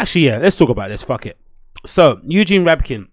Actually, yeah, let's talk about this. Fuck it. So Eugene Rabkin.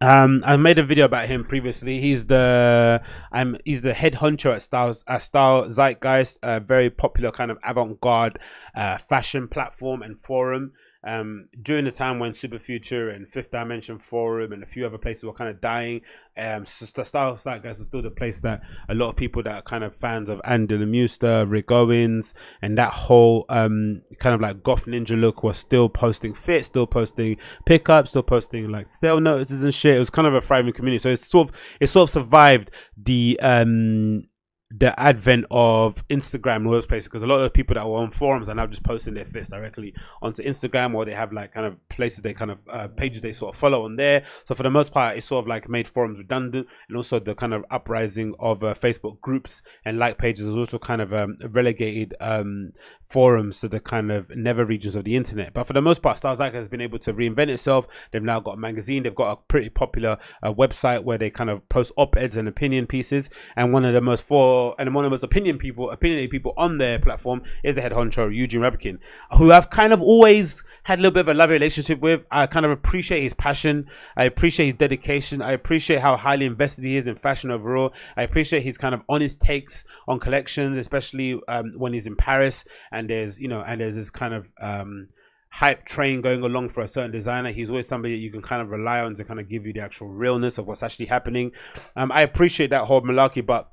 Um, I made a video about him previously. He's the I'm he's the head hunter at Styles at Style Zeitgeist, a very popular kind of avant-garde uh, fashion platform and forum um, during the time when Superfuture and Fifth Dimension Forum and a few other places were kind of dying, um, Style Zeitgeist was still the place that a lot of people that are kind of fans of Ann Demeulemeester, Rick Owens, and that whole um, kind of like goth ninja look was still posting fit, still posting pickups, still posting like sale notices and shit. It was kind of a thriving community. So it's sort of it sort of survived the um the advent of Instagram and all those places because a lot of people that were on forums are now just posting their fits directly onto Instagram or they have like kind of places they kind of uh, pages they sort of follow on there. So for the most part, it's sort of like made forums redundant and also the kind of uprising of uh, Facebook groups and like pages is also kind of um, relegated um, forums to the kind of never regions of the internet. But for the most part, Zeitgeist has been able to reinvent itself. They've now got a magazine. They've got a pretty popular uh, website where they kind of post op-eds and opinion pieces. And one of the most for and one most opinion people, opinionated people on their platform is the head honcho Eugene Rabkin, who I've kind of always had a little bit of a love relationship with. I kind of appreciate his passion. I appreciate his dedication. I appreciate how highly invested he is in fashion overall. I appreciate his kind of honest takes on collections, especially um, when he's in Paris and there's you know and there's this kind of um, hype train going along for a certain designer. He's always somebody that you can kind of rely on to kind of give you the actual realness of what's actually happening. Um, I appreciate that whole malarkey, but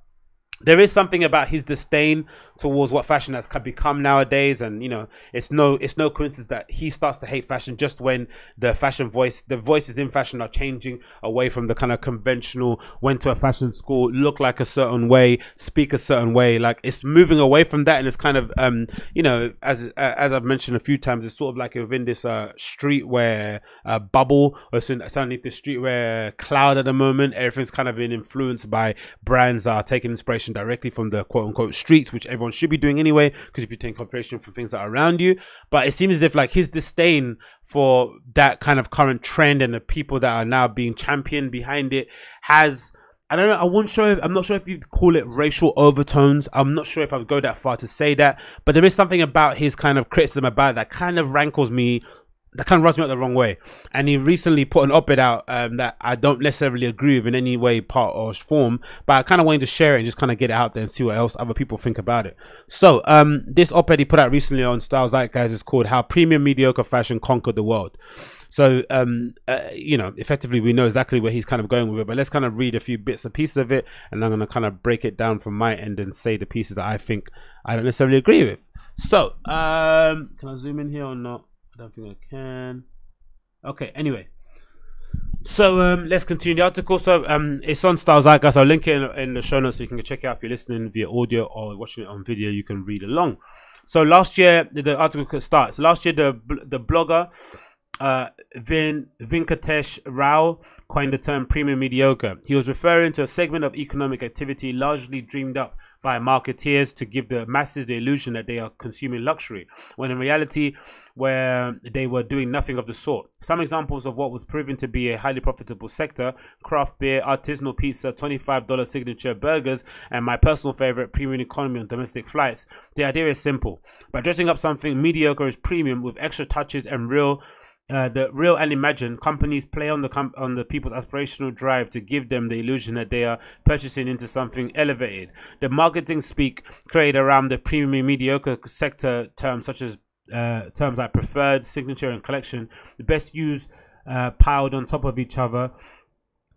there is something about his disdain towards what fashion has become nowadays and you know it's no it's no coincidence that he starts to hate fashion just when the fashion voice the voices in fashion are changing away from the kind of conventional went to a fashion school look like a certain way speak a certain way. Like it's moving away from that and it's kind of um you know as uh, as i've mentioned a few times it's sort of like within this uh streetwear uh, bubble or certainly the streetwear cloud at the moment everything's kind of been influenced by brands are taking inspiration directly from the quote unquote streets, which everyone should be doing anyway, because if you take inspiration from things that are around you. But it seems as if like his disdain for that kind of current trend and the people that are now being championed behind it has I don't know. I wouldn't sure. If, I'm not sure if you'd call it racial overtones. I'm not sure if I would go that far to say that. But there is something about his kind of criticism about that kind of rankles me that kind of rubs me out the wrong way. And he recently put an op-ed out um, that I don't necessarily agree with in any way, part or form, but I kind of wanted to share it and just kind of get it out there and see what else other people think about it. So um, this op-ed he put out recently on Style Zeitgeist is called "How Premium Mediocre Fashion Conquered the World." So um, uh, you know, effectively, we know exactly where he's kind of going with it. But let's kind of read a few bits and pieces of it, and I'm going to kind of break it down from my end and say the pieces that I think I don't necessarily agree with. So um, can I zoom in here or not? I don't think I can. Okay, anyway. So um, let's continue the article. So um, it's on Style Zeitgeist. I'll link it in, in, the show notes so you can check it out if you're listening via audio or watching it on video. You can read along. So last year the article starts. Last year the the blogger uh, Vin Venkatesh Rao coined the term premium mediocre. He was referring to a segment of economic activity largely dreamed up by marketeers to give the masses the illusion that they are consuming luxury, when in reality, where they were doing nothing of the sort. Some examples of what was proven to be a highly profitable sector craft beer, artisanal pizza, $25 signature burgers, and my personal favorite, premium economy on domestic flights. The idea is simple. By dressing up something mediocre as premium with extra touches and real uh, the real and imagined companies play on the com- on the people's aspirational drive to give them the illusion that they are purchasing into something elevated. The marketing speak created around the premium mediocre sector terms such as uh, terms like preferred, signature, and collection, the best used uh, piled on top of each other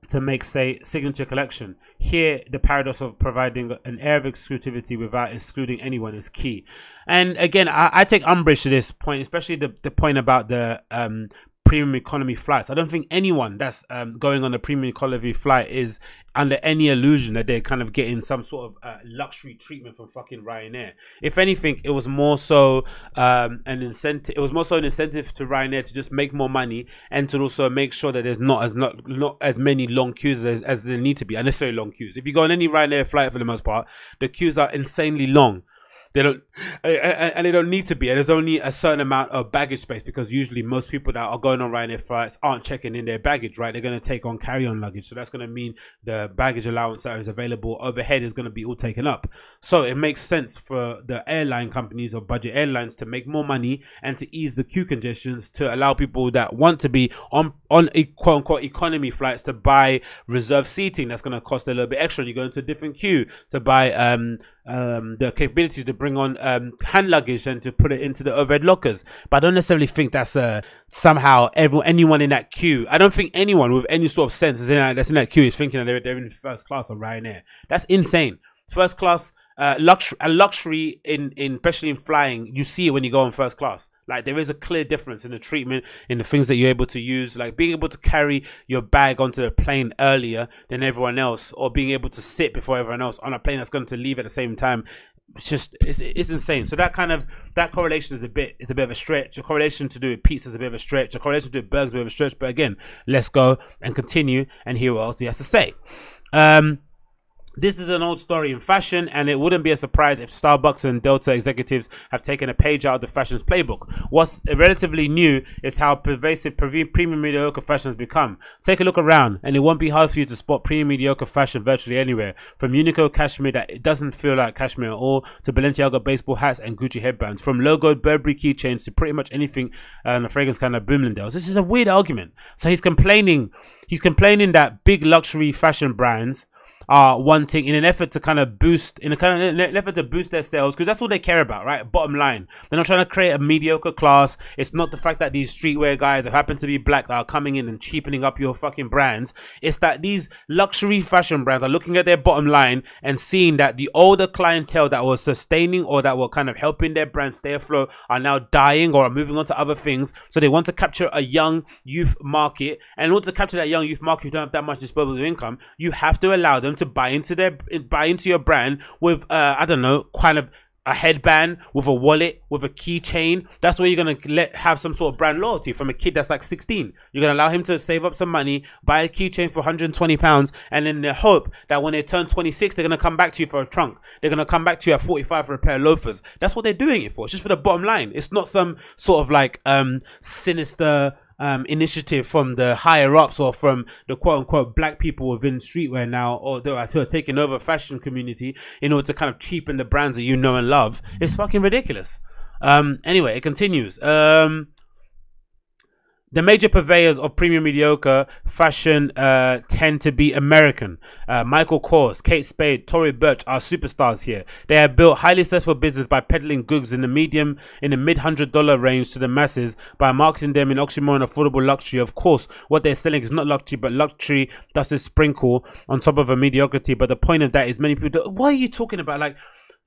to make, say, signature collection. Here, the paradox of providing an air of exclusivity without excluding anyone is key. And again, I, I take umbrage to this point, especially the, the point about the um, premium economy flights. I don't think anyone that's um, going on a premium economy flight is under any illusion that they're kind of getting some sort of uh, luxury treatment from fucking Ryanair. If anything, it was more so um, an incentive. It was more so an incentive to Ryanair to just make more money and to also make sure that there's not as not not as many long queues as, as there need to be, unnecessary long queues. If you go on any Ryanair flight, for the most part, the queues are insanely long they don't, eh, eh, eh, and they don't need to be. And there's only a certain amount of baggage space because usually most people that are going on Ryanair flights aren't checking in their baggage, right? They're going to take on carry-on luggage, so that's going to mean the baggage allowance that is available overhead is going to be all taken up. So it makes sense for the airline companies or budget airlines to make more money and to ease the queue congestions to allow people that want to be on on a quote unquote economy flights to buy reserve seating. That's going to cost a little bit extra. And you go into a different queue to buy um um, the capabilities to bring on um, hand luggage and to put it into the overhead lockers. But I don't necessarily think that's uh, somehow everyone, anyone in that queue. I don't think anyone with any sort of sense is in that, that's in that queue is thinking that they're, they're in first class on Ryanair. That's insane. First class uh, luxury, a luxury in, in especially in flying, you see it when you go in first class. Like there is a clear difference in the treatment, in the things that you're able to use, like being able to carry your bag onto the plane earlier than everyone else, or being able to sit before everyone else on a plane that's going to leave at the same time. It's just it's, it's insane. So that kind of that correlation is a bit is a bit of a stretch. A correlation to do with pizza is a bit of a stretch. A correlation to do with burgers is a bit of a stretch. But again, let's go and continue and hear what else he has to say. Um, this is an old story in fashion, and it wouldn't be a surprise if Starbucks and Delta executives have taken a page out of the fashion's playbook. What's relatively new is how pervasive premium mediocre fashion has become. Take a look around, and it won't be hard for you to spot premium mediocre fashion virtually anywhere. From Uniqlo cashmere that it doesn't feel like cashmere at all, to Balenciaga baseball hats and Gucci headbands. From logoed Burberry keychains to pretty much anything uh, the fragrance kind of Bloomingdale's. This is a weird argument. So he's complaining, he's complaining that big luxury fashion brands are wanting in an effort to kind of boost in a kind of an effort to boost their sales because that's all they care about, right? Bottom line, they're not trying to create a mediocre class. It's not the fact that these streetwear guys who happen to be black are coming in and cheapening up your fucking brands. It's that these luxury fashion brands are looking at their bottom line and seeing that the older clientele that was sustaining or that were kind of helping their brand stay afloat are now dying or are moving on to other things. So they want to capture a young youth market, and in order to capture that young youth market who don't have that much disposable income, you have to allow them to buy into their buy into your brand with uh, I don't know, kind of a headband with a wallet with a keychain. That's where you're gonna let have some sort of brand loyalty from a kid that's like 16 you're gonna allow him to save up some money buy a keychain for 120 pounds and then the hope that when they turn 26 they're gonna come back to you for a trunk. They're gonna come back to you at 45 for a pair of loafers. That's what they're doing it for. It's just for the bottom line. It's not some sort of like um sinister um, initiative from the higher ups or from the quote unquote black people within streetwear now, or who are taking over fashion community in order to kind of cheapen the brands that you know and love. It's fucking ridiculous. Um, anyway, it continues. Um, the major purveyors of premium mediocre fashion uh, tend to be American. Uh, Michael Kors, Kate Spade, Tory Burch are superstars here. They have built highly successful business by peddling goods in the medium, in the mid hundred dollar range to the masses by marketing them in oxymoron affordable luxury. Of course, what they're selling is not luxury, but luxury does a sprinkle on top of a mediocrity. But the point of that is many people. Do, what are you talking about? Like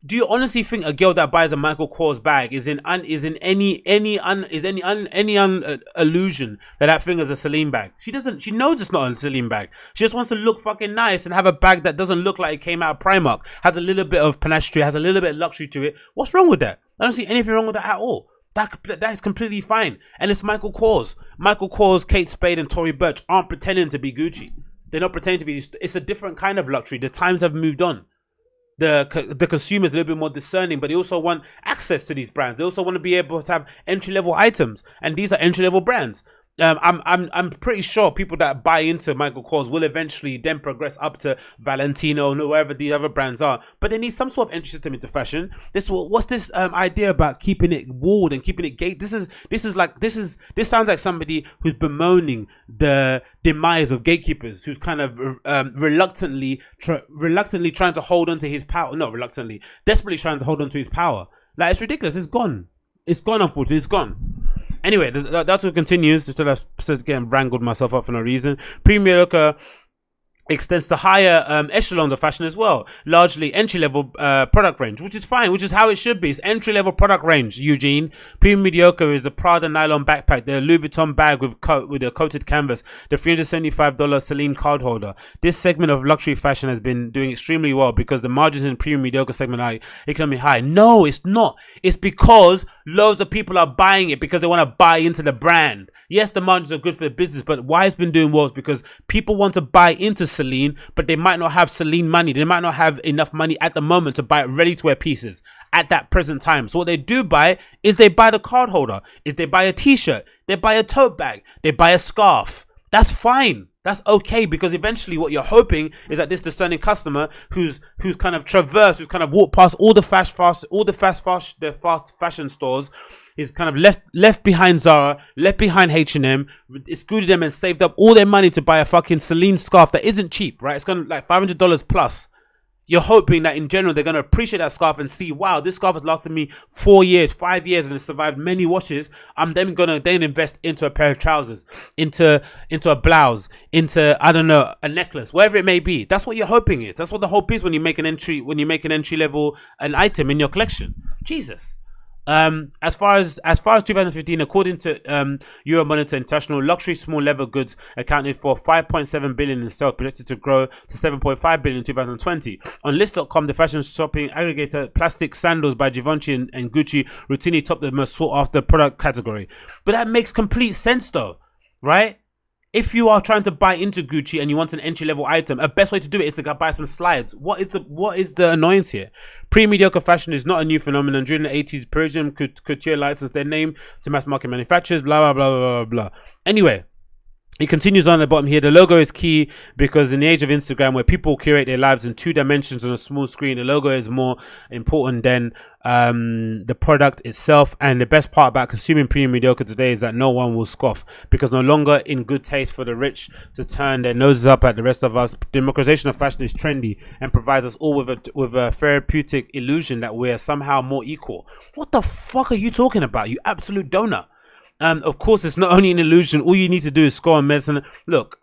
do you honestly think a girl that buys a Michael Kors bag is in un, is in any any un, is any un, any un, uh, illusion that that thing is a Celine bag? She doesn't. She knows it's not a Celine bag. She just wants to look fucking nice and have a bag that doesn't look like it came out of Primark. Has a little bit of panache, has a little bit of luxury to it. What's wrong with that? I don't see anything wrong with that at all. That that is completely fine. And it's Michael Kors. Michael Kors, Kate Spade, and Tory Burch aren't pretending to be Gucci. They're not pretending to be. It's a different kind of luxury. The times have moved on the the consumer is a little bit more discerning, but they also want access to these brands. They also want to be able to have entry level items, and these are entry level brands um, I'm I'm I'm pretty sure people that buy into Michael Kors will eventually then progress up to Valentino and wherever the other brands are. But they need some sort of entry system into fashion. This what's this um, idea about keeping it walled and keeping it gate? This is this is like this is this sounds like somebody who's bemoaning the demise of gatekeepers, who's kind of um, reluctantly reluctantly trying to hold on to his power. Not reluctantly, desperately trying to hold on to his power. Like it's ridiculous. It's gone. It's gone. Unfortunately, it's gone. Anyway, that, that's what continues. Still, I getting wrangled myself up for no reason. Premier Looker extends to higher um, echelons of fashion as well, largely entry level uh, product range, which is fine, which is how it should be. It's entry level product range. Eugene, premium mediocre is the Prada nylon backpack, the Louis Vuitton bag with with a coated canvas, the three hundred seventy five dollar Celine card holder. This segment of luxury fashion has been doing extremely well because the margins in the premium mediocre segment are economically high. No, it's not. It's because loads of people are buying it because they want to buy into the brand. Yes, the margins are good for the business, but why it's been doing well is because people want to buy into Celine, but they might not have Celine money. They might not have enough money at the moment to buy ready to wear pieces at that present time. So what they do buy is they buy the card holder, is they buy a t-shirt, they buy a tote bag, they buy a scarf. That's fine. That's okay because eventually what you're hoping is that this discerning customer who's who's kind of traversed, who's kind of walked past all the fast fast all the fast fast the fast fashion stores, is kind of left left behind Zara, left behind H&M, excluded them and saved up all their money to buy a fucking Celine scarf that isn't cheap, right? It's gonna like five hundred dollars plus you're hoping that in general they're going to appreciate that scarf and see, wow, this scarf has lasted me four years, five years, and it's survived many washes. I'm then going to then invest into a pair of trousers, into into a blouse, into I don't know a necklace, whatever it may be. That's what you're hoping is. That's what the hope is when you make an entry when you make an entry level an item in your collection. Jesus. Um, as far as as far as 2015, according to um, Euromonitor International, luxury small leather goods accounted for 5.7 billion in sales, projected to grow to 7.5 billion in 2020. On Lyst.com, the fashion shopping aggregator, plastic sandals by Givenchy and, and Gucci routinely top the most sought after product category. But that makes complete sense, though, right? If you are trying to buy into Gucci and you want an entry level item, a best way to do it is to buy some slides. What is the what is the annoyance here? Pre mediocre fashion is not a new phenomenon. During the 80s, Parisian couture licensed their name to mass market manufacturers. Blah blah blah blah blah blah. Anyway, he continues on the bottom here. The logo is key because in the age of Instagram, where people curate their lives in two dimensions on a small screen, the logo is more important than um, the product itself. And the best part about consuming premium mediocre today is that no one will scoff because no longer in good taste for the rich to turn their noses up at the rest of us. Democratization of fashion is trendy and provides us all with a with a therapeutic illusion that we're somehow more equal. What the fuck are you talking about? You absolute donut. Um, of course, it's not only an illusion. All you need to do is score on medicine. Look,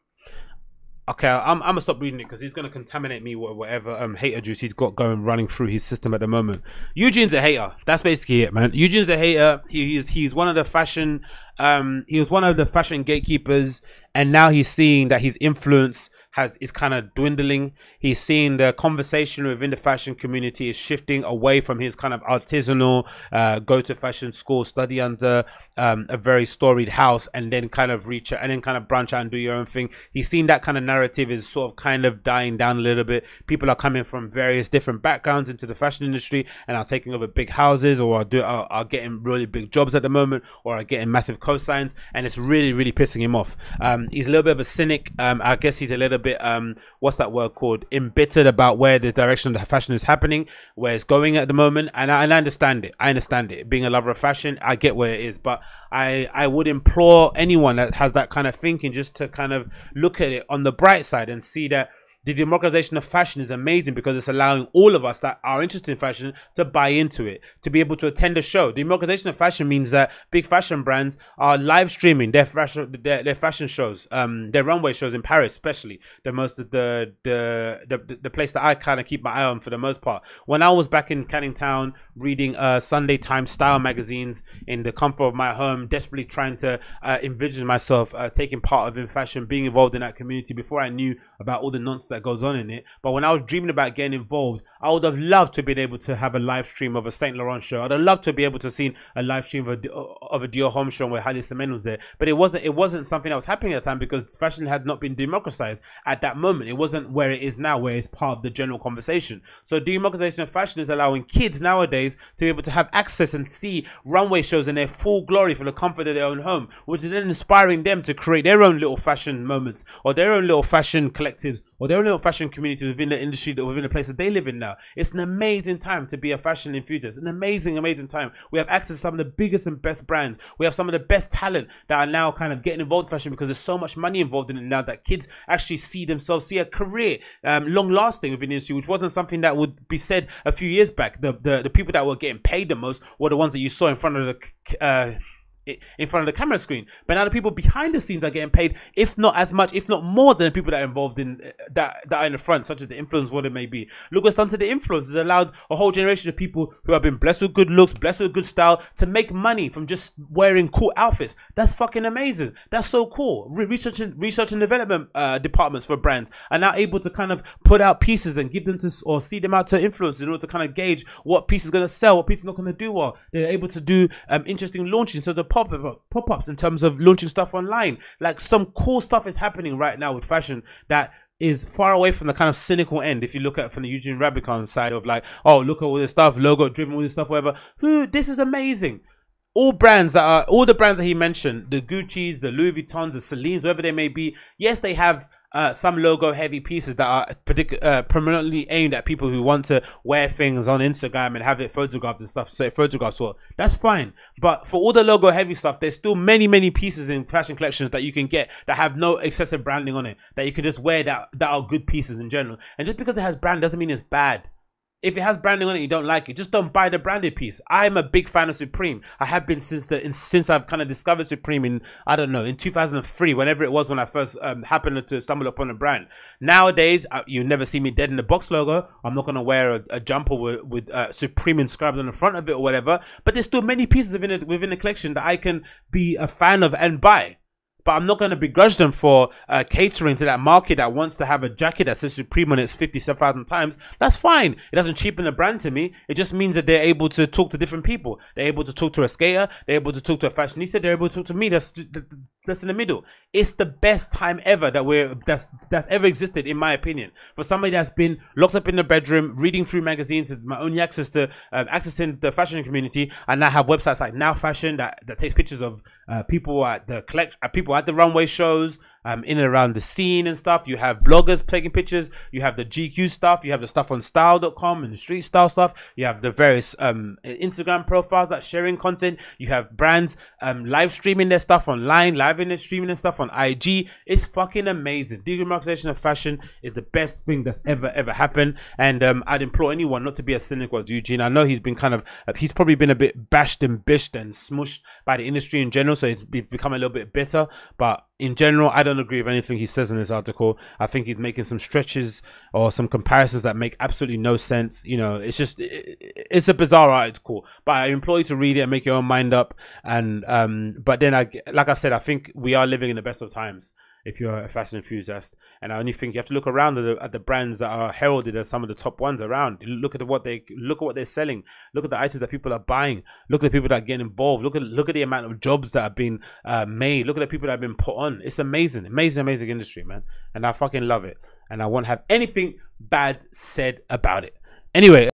okay, I'm, I'm gonna stop reading it because he's gonna contaminate me with whatever um hater juice he's got going running through his system at the moment. Eugene's a hater. That's basically it, man. Eugene's a hater. He, he's he's one of the fashion um he was one of the fashion gatekeepers, and now he's seeing that his influence has is kind of dwindling. He's seeing the conversation within the fashion community is shifting away from his kind of artisanal uh, go to fashion school, study under um, a very storied house, and then kind of reach and then kind of branch out and do your own thing. He's seen that kind of narrative is sort of kind of dying down a little bit. People are coming from various different backgrounds into the fashion industry and are taking over big houses or are, do, are, are getting really big jobs at the moment or are getting massive cosigns, and it's really really pissing him off. Um, he's a little bit of a cynic. Um, I guess he's a little bit bit um what's that word called? Embittered about where the direction of the fashion is happening where it's going at the moment. And I, and I understand it. I understand it. Being a lover of fashion i get where it is. But i i would implore anyone that has that kind of thinking just to kind of look at it on the bright side and see that the democratization of fashion is amazing because it's allowing all of us that are interested in fashion to buy into it, to be able to attend a show. The democratization of fashion means that big fashion brands are live streaming their fashion their, their fashion shows, um, their runway shows in Paris, especially the most the the the, the place that I kind of keep my eye on for the most part. When I was back in Canning Town reading uh, Sunday Times style magazines in the comfort of my home, desperately trying to uh, envision myself uh, taking part of in fashion, being involved in that community before I knew about all the nonsense that goes on in it. But when I was dreaming about getting involved, I would have loved to have been able to have a live stream of a Saint Laurent show. I'd have loved to be able to see a live stream of a, of a Dior Homme show where Hedi Slimane was there. But it wasn't it wasn't something that was happening at the time because fashion had not been democratized at that moment. It wasn't where it is now, where it's part of the general conversation. So democratization of fashion is allowing kids nowadays to be able to have access and see runway shows in their full glory for the comfort of their own home, which is then inspiring them to create their own little fashion moments or their own little fashion collectives or their own little fashion community within the industry, that within the place that they live in now. It's an amazing time to be a fashion enthusiast. It's an amazing, amazing time. We have access to some of the biggest and best brands. We have some of the best talent that are now kind of getting involved in fashion because there's so much money involved in it now that kids actually see themselves, see a career um, long lasting within the industry, which wasn't something that would be said a few years back. The, the, the people that were getting paid the most were the ones that you saw in front of the. Uh, in front of the camera screen. But now the people behind the scenes are getting paid, if not as much, if not more than the people that are involved in uh, that that are in the front, such as the influence, what it may be. Look what's done to the influence. It's allowed a whole generation of people who have been blessed with good looks, blessed with good style, to make money from just wearing cool outfits. That's fucking amazing. That's so cool. Re- research and research and development uh, departments for brands are now able to kind of put out pieces and give them to or see them out to influencers in order to kind of gauge what piece is going to sell, what piece is not going to do well. They're able to do um, interesting launches. Pop pop ups in terms of launching stuff online. Like some cool stuff is happening right now with fashion that is far away from the kind of cynical end. If you look at from the Eugene Rabkin side of like, oh, look at all this stuff, logo driven, all this stuff, whatever. Who this is amazing all brands that are all the brands that he mentioned the gucci's the louis vuittons the celines whatever they may be yes they have uh, some logo heavy pieces that are uh, permanently aimed at people who want to wear things on instagram and have it photographed and stuff so photographs well that's fine. But for all the logo heavy stuff there's still many many pieces in fashion collections that you can get that have no excessive branding on it that you can just wear that that are good pieces in general. And just because it has brand doesn't mean it's bad if it has branding on it, you don't like it. Just don't buy the branded piece. I'm a big fan of Supreme. I have been since the since I've kind of discovered Supreme in I don't know in 2003, whenever it was when I first um, happened to stumble upon a brand. Nowadays, uh, you never see me dead in the box logo. I'm not gonna wear a, a jumper with, with uh, Supreme inscribed on the front of it or whatever. But there's still many pieces within it within the collection that I can be a fan of and buy but I'm not going to begrudge them for uh, catering to that market that wants to have a jacket that says Supreme on it 57,000 times. That's fine. It doesn't cheapen the brand to me. It just means that they're able to talk to different people. They're able to talk to a skater. They're able to talk to a fashionista. They're able to talk to me. That's that's in the middle. It's the best time ever that we're that's that's ever existed, in my opinion. For somebody that's been locked up in the bedroom, reading through magazines, it's my only access to um, accessing the fashion community. And now have websites like Now Fashion that that takes pictures of uh, people at the collect uh, people at the runway shows, um, in and around the scene and stuff. You have bloggers taking pictures. You have the GQ stuff. You have the stuff on style.com and street style stuff. You have the various um, Instagram profiles that sharing content. You have brands um, live streaming their stuff online, live in their streaming and stuff on IG. It's fucking amazing. Demarketization of fashion is the best thing that's ever, ever happened. And um, I'd implore anyone not to be as cynical as Eugene. I know he's been kind of, uh, he's probably been a bit bashed and bished and smushed by the industry in general. So he's become a little bit bitter. But in general, I don't agree with anything he says in this article. I think he's making some stretches or some comparisons that make absolutely no sense. You know, it's just it, it's a bizarre article. But I implore you to read it and make your own mind up. And um, but then I like I said, I think we are living in the best of times if you're a fashion enthusiast. And I only think you have to look around at the, at the, brands that are heralded as some of the top ones around. Look at what they look at what they're selling. Look at the items that people are buying. Look at the people that are getting involved. Look at look at the amount of jobs that have been uh, made. Look at the people that have been put on. It's amazing, amazing, amazing industry, man. And I fucking love it. And I won't have anything bad said about it. Anyway.